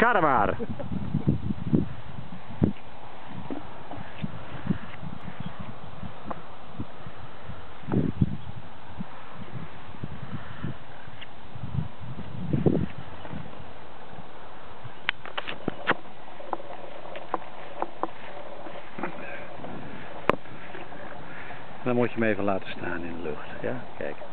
Karre. Dan moet je hem even laten staan in de lucht. Ja, kijk.